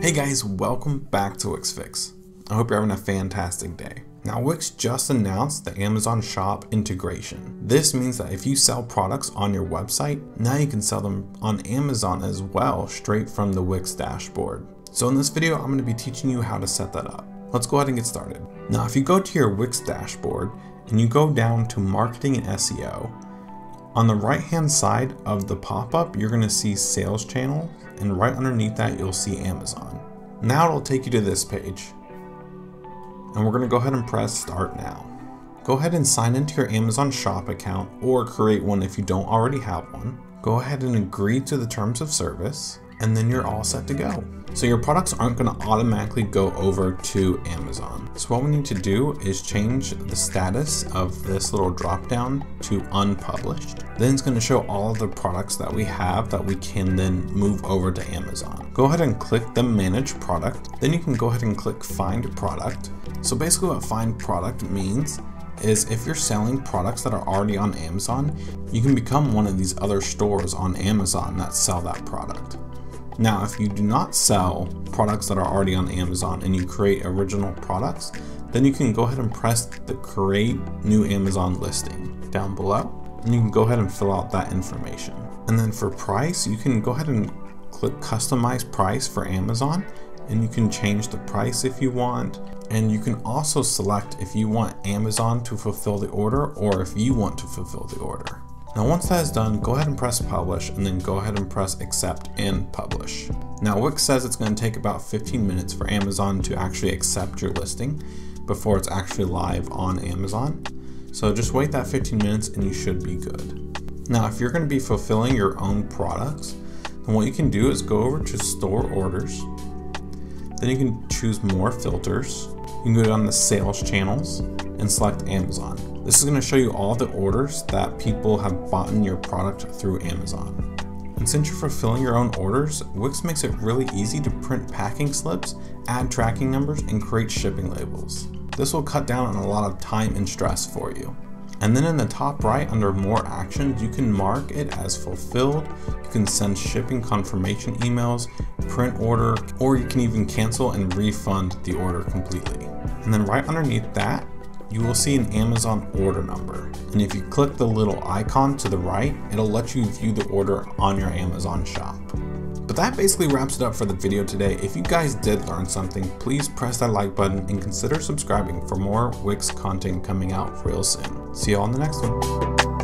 Hey guys, welcome back to Wix Fix. I hope you're having a fantastic day. Now Wix just announced the Amazon Shop integration. This means that if you sell products on your website, now you can sell them on Amazon as well straight from the Wix dashboard. So in this video, I'm going to be teaching you how to set that up. Let's go ahead and get started. Now if you go to your Wix dashboard and you go down to marketing and SEO, on the right hand side of the pop-up, you're going to see sales channel and right underneath that you'll see Amazon. Now it'll take you to this page. And we're going to go ahead and press start now. Go ahead and sign into your Amazon shop account or create one if you don't already have one. Go ahead and agree to the terms of service and then you're all set to go. So your products aren't going to automatically go over to Amazon. So what we need to do is change the status of this little drop down to unpublished. Then it's going to show all of the products that we have that we can then move over to Amazon. Go ahead and click the manage product. Then you can go ahead and click find product. So basically what find product means is if you're selling products that are already on Amazon, you can become one of these other stores on Amazon that sell that product. Now, if you do not sell products that are already on Amazon and you create original products, then you can go ahead and press the create new Amazon listing down below and you can go ahead and fill out that information. And then for price, you can go ahead and click customize price for Amazon and you can change the price if you want. And you can also select if you want Amazon to fulfill the order or if you want to fulfill the order. Now once that is done, go ahead and press publish and then go ahead and press accept and publish. Now Wix says it's going to take about 15 minutes for Amazon to actually accept your listing before it's actually live on Amazon. So just wait that 15 minutes and you should be good. Now if you're going to be fulfilling your own products, then what you can do is go over to store orders. Then you can choose more filters. You can go down the sales channels and select Amazon. This is going to show you all the orders that people have bought in your product through Amazon. And since you're fulfilling your own orders, Wix makes it really easy to print packing slips, add tracking numbers, and create shipping labels. This will cut down on a lot of time and stress for you. And then in the top right under more actions, you can mark it as fulfilled. You can send shipping confirmation emails, print order, or you can even cancel and refund the order completely. And then right underneath that, you will see an Amazon order number. And if you click the little icon to the right, it'll let you view the order on your Amazon shop. But that basically wraps it up for the video today. If you guys did learn something, please press that like button and consider subscribing for more Wix content coming out real soon. See you all in the next one.